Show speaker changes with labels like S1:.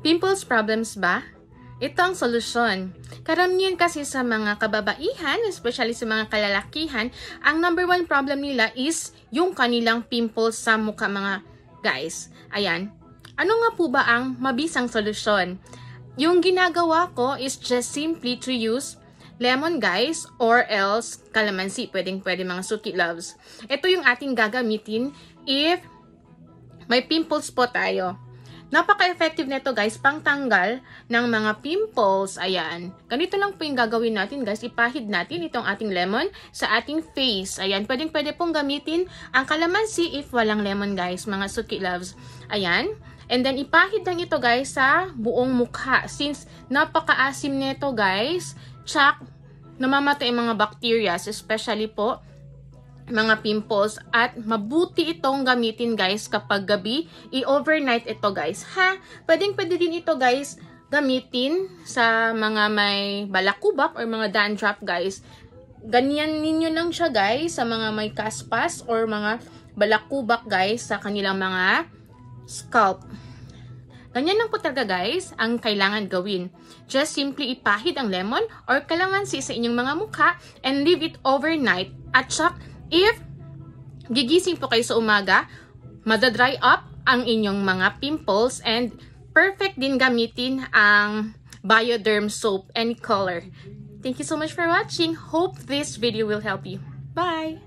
S1: Pimples problems ba? Ito ang solusyon. Karamihan kasi sa mga kababaihan, especially sa mga kalalakihan, ang number one problem nila is yung kanilang pimples sa mukha mga guys. Ayan. Ano nga po ba ang mabisang solusyon? Yung ginagawa ko is just simply to use lemon guys or else calamansi. Pwedeng pwede mga suki loves. Ito yung ating gagamitin if may pimples po tayo. Napaka-effective nito guys, pangtanggal ng mga pimples. Ayan. Ganito lang po yung gagawin natin guys. Ipahid natin itong ating lemon sa ating face. Ayan. Pwedeng pwede pong gamitin ang calamansi if walang lemon guys, mga suki loves. Ayan. And then, ipahid lang ito guys sa buong mukha. Since napaka-asim nito guys, tsak, namamatay mga bacteria, especially po mga pimples at mabuti itong gamitin guys kapag gabi. I-overnight ito guys. Ha? Pwedeng pwede din ito guys gamitin sa mga may balakubak or mga dandruff guys. Ganyan ninyo lang siya guys sa mga may kaspas or mga balakubak guys sa kanilang mga scalp. Ganyan lang po talaga guys ang kailangan gawin. Just simply ipahid ang lemon or kalamansi sa inyong mga mukha and leave it overnight. At syak if gigising po kayo sa umaga, madadry up ang inyong mga pimples and perfect din gamitin ang Bioderm soap any color. Thank you so much for watching. Hope this video will help you. Bye!